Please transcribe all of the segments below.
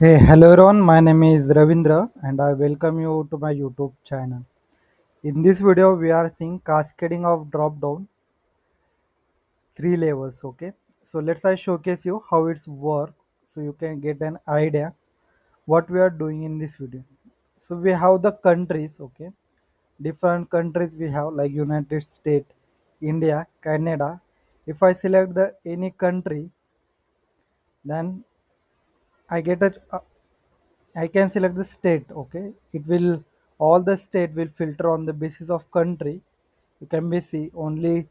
Hey, hello everyone. My name is Ravindra and I welcome you to my YouTube channel. In this video, we are seeing cascading of drop down three levels. Okay, so let's I showcase you how it's work so you can get an idea what we are doing in this video. So we have the countries. Okay, different countries we have like United States, India, Canada. If I select the any country, then I get a uh, I can select the state, okay? It will, all the state will filter on the basis of country. You can be see only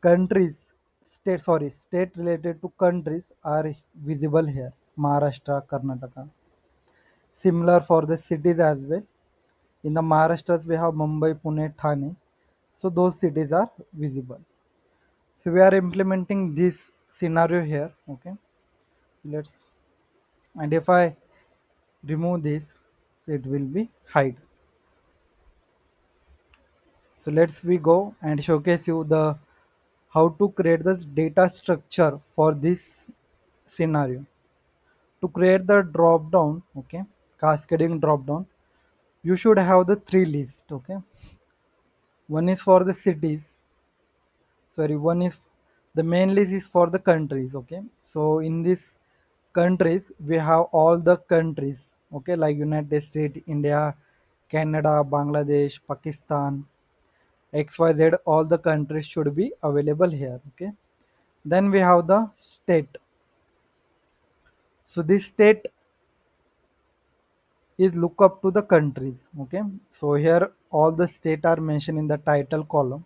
countries, state, sorry, state related to countries are visible here. Maharashtra, Karnataka. Similar for the cities as well. In the Maharashtra, we have Mumbai, Pune, Thane. So those cities are visible. So we are implementing this scenario here, okay? Let's, and if I remove this, it will be hide. so let's we go and showcase you the how to create the data structure for this scenario. To create the drop down okay cascading drop down you should have the three list okay. One is for the cities. Sorry one is the main list is for the countries okay. So in this countries we have all the countries okay? Like united states india canada bangladesh pakistan xyz all the countries should be available here okay? Then we have the state. So this state is look up to the countries okay? So here all the state are mentioned in the title column.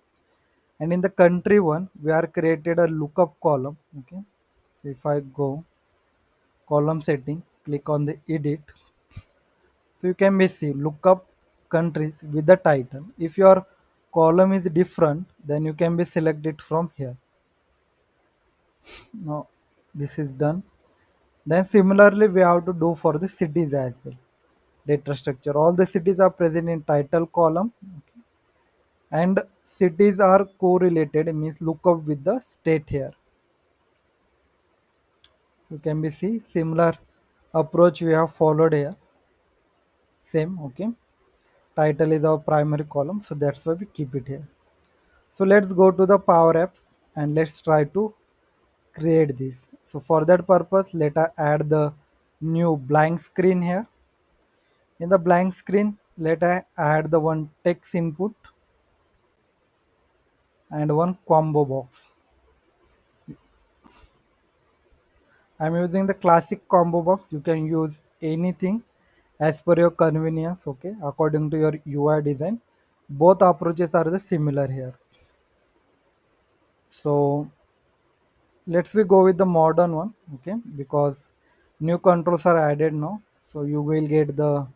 And in the country one we are created a lookup column okay? So if i go column setting click on the edit. So you can be see lookup countries with the title. If your column is different then you can be select it from here. Now this is done. Then similarly we have to do for the cities as well. Data structure. All the cities are present in title column. And cities are correlated means look up with the state here you can be see similar approach we have followed here. Same okay. Title is our primary column so that's why we keep it here. So let's go to the power apps and let's try to create this. So for that purpose let us add the new blank screen here. In the blank screen let us add the one text input and one combo box i'm using the classic combo box. You can use anything as per your convenience okay? According to your ui design. Both approaches are the similar here. So let's we go with the modern one okay? Because new controls are added now so you will get the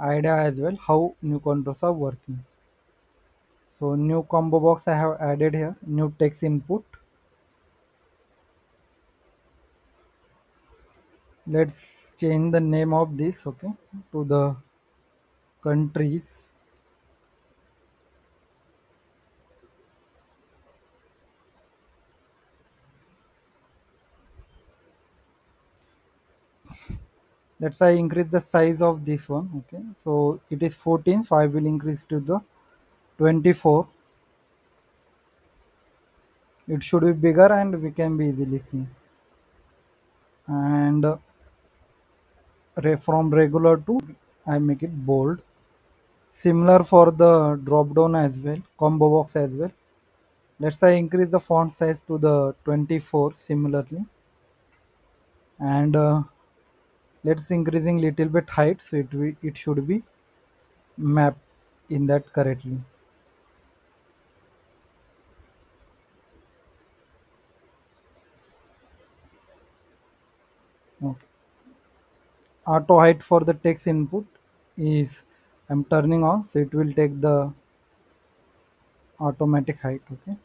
idea as well how new controls are working. So new combo box i have added here new text input let's change the name of this okay to the countries. Let's say increase the size of this one okay. So it is 14 so i will increase to the 24 it should be bigger and we can be easily see. And from regular to i make it bold. Similar for the drop down as well combo box as well. Let's say increase the font size to the 24 similarly. And uh, let's increasing little bit height so it it should be mapped in that correctly okay auto height for the text input is i'm turning on so it will take the automatic height okay?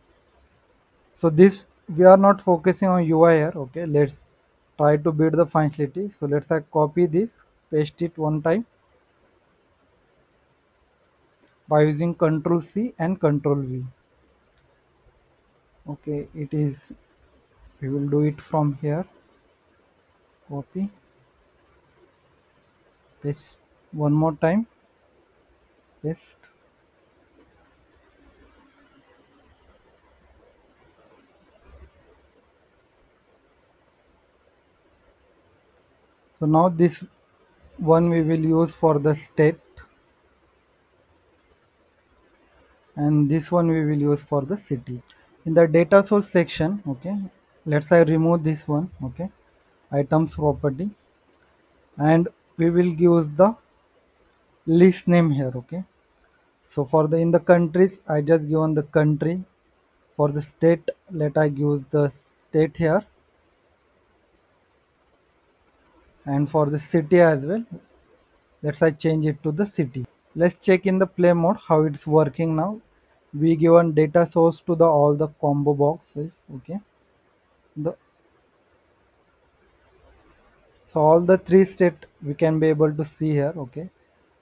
So this we are not focusing on ui here okay? Let's try to build the functionality. So let's uh, copy this paste it one time by using control c and control v. Okay it is we will do it from here. Copy paste one more time. Paste so now this one we will use for the state. And this one we will use for the city. In the data source section okay let's say remove this one okay items property. And we will use the list name here okay? So for the in the countries i just given the country. For the state let i use the state here. And for the city as well let's i change it to the city. Let's check in the play mode how it's working now. We given data source to the all the combo boxes okay? The so all the three state we can be able to see here okay?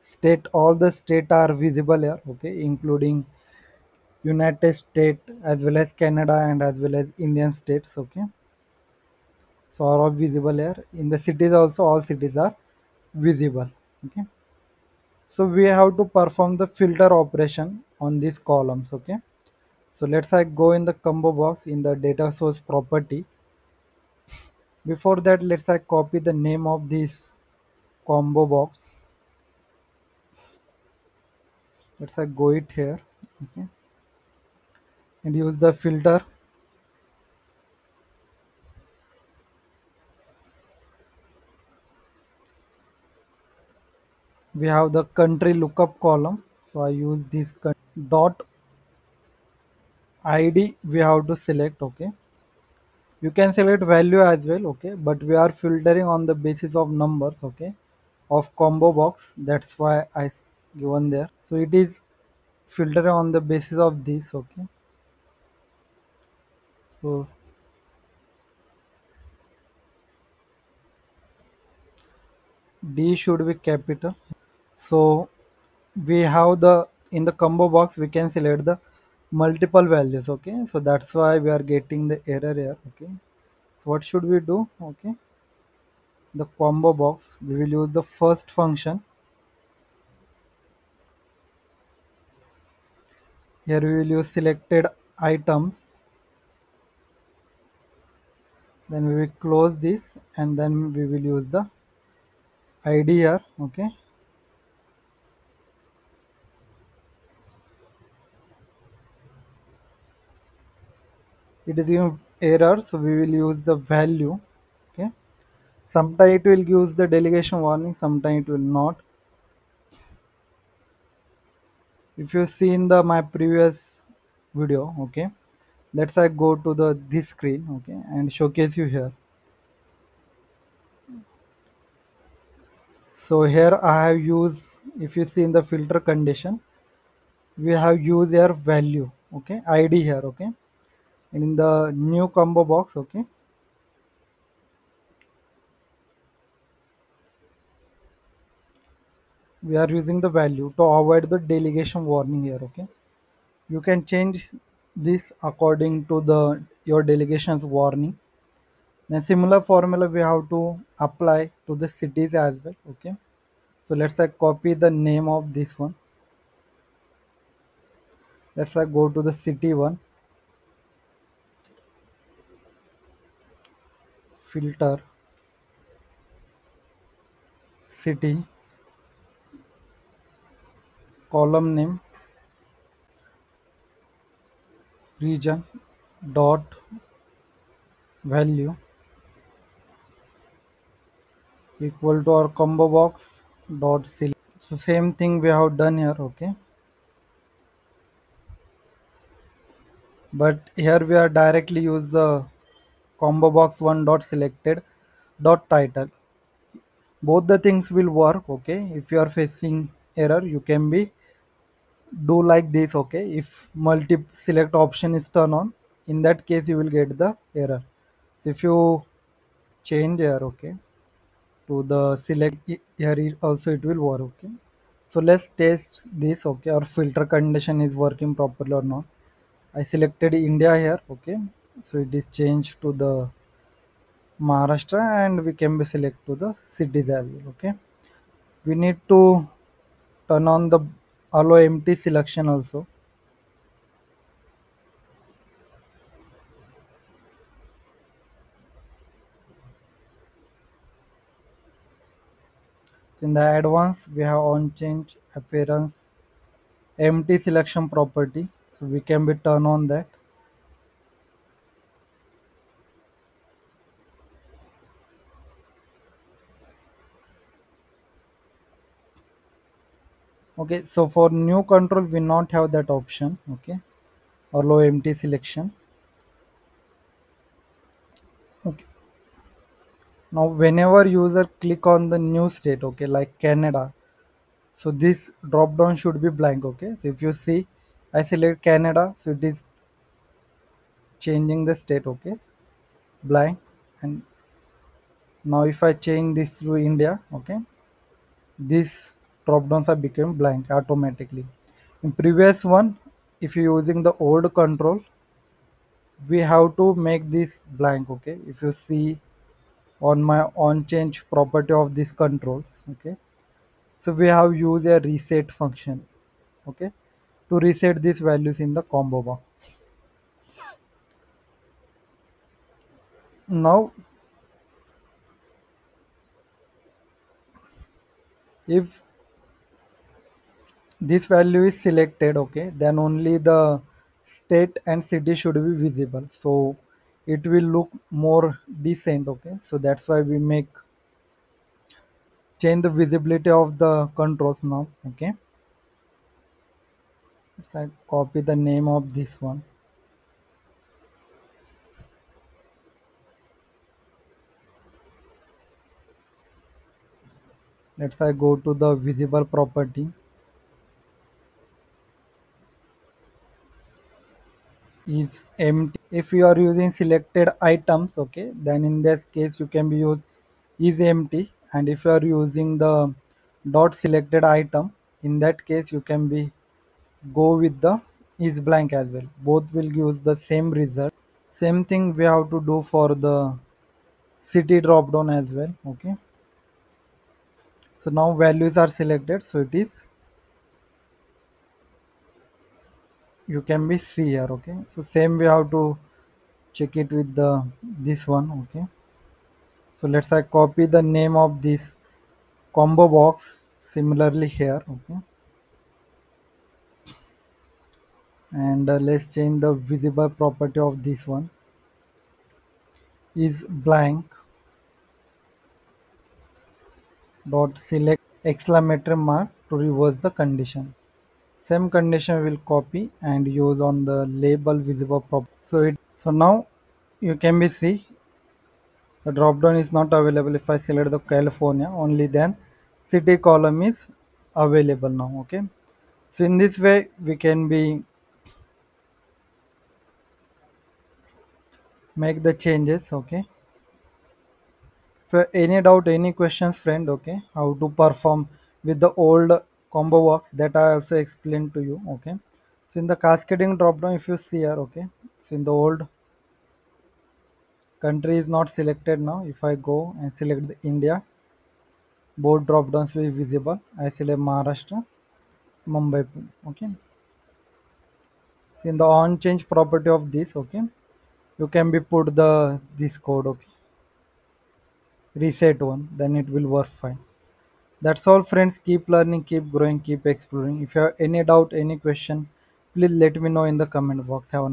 State all the state are visible here okay? Including united states as well as canada and as well as indian states okay? So are all visible here. In the cities also all cities are visible okay? So we have to perform the filter operation on these columns okay? So let's I go in the combo box in the data source property before that let's I copy the name of this combo box. Let's I go it here okay and use the filter. We have the country lookup column so i use this dot id we have to select okay you can select value as well okay? But we are filtering on the basis of numbers okay? Of combo box that's why i given there. So it is filtering on the basis of this okay? So d should be capital. So we have the in the combo box we can select the multiple values okay? So that's why we are getting the error here okay? What should we do okay? The combo box we will use the first function. Here we will use selected items. Then we will close this and then we will use the id here okay it is giving error so we will use the value okay? Sometimes it will use the delegation warning sometimes it will not. If you see in the my previous video okay? Let's i go to the this screen okay and showcase you here. So here i have used if you see in the filter condition we have used here value okay? Id here okay and in the new combo box okay. We are using the value to avoid the delegation warning here okay. You can change this according to the your delegations warning. Then similar formula we have to apply to the cities as well okay. So let's say copy the name of this one. Let's say go to the city one filter city column name region dot value equal to our combo box dot select so same thing we have done here okay? But here we are directly use the combo box one dot selected dot title. Both the things will work okay? If you are facing error you can be do like this okay? If multi select option is turned on in that case you will get the error. So if you change here okay? To the select here also it will work okay? So let's test this okay? Our filter condition is working properly or not. I selected India here okay so it is changed to the Maharashtra and we can be select to the as well okay? We need to turn on the allow empty selection also. In the advanced we have on change appearance empty selection property. So we can be turn on that okay so for new control we not have that option. Okay allow empty selection. Okay. Now whenever user click on the new state okay like canada so this drop down should be blank okay? So if you see i select canada so it is changing the state okay? Blank. And now if i change this to india okay? These drop downs are become blank automatically. In previous one if you're using the old control we have to make this blank okay? If you see on my on change property of these controls okay? So we have used a reset function okay? To reset these values in the combo box now if this value is selected okay? Then only the state and city should be visible. So it will look more decent okay? So that's why we make change the visibility of the controls now okay? So I copy the name of this one. Let's I go to the visible property is empty. If you are using selected items okay then in this case you can be use is empty. And if you are using the dot selected item in that case you can be go with the is blank as well. Both will give the same result. Same thing we have to do for the city drop down as well okay. So now values are selected so it is you can be see here okay? So same we have to check it with the this one okay? So let's say copy the name of this combo box similarly here okay? And uh, let's change the visible property of this one. Is blank dot select exclamatory mark to reverse the condition same condition will copy and use on the label visible prop so it so now you can be see the drop down is not available if i select the california only then city column is available now okay? So in this way we can be make the changes okay? For any doubt any questions friend okay? How to perform with the old combo box that i also explained to you okay? So in the cascading drop down if you see here okay? So in the old country is not selected now. If i go and select the india both drop downs will be visible. I select maharashtra mumbai okay? In the on change property of this okay? You can be put the this code okay? Reset one then it will work fine that's all friends. Keep learning keep growing keep exploring. If you have any doubt any question please let me know in the comment box. Have a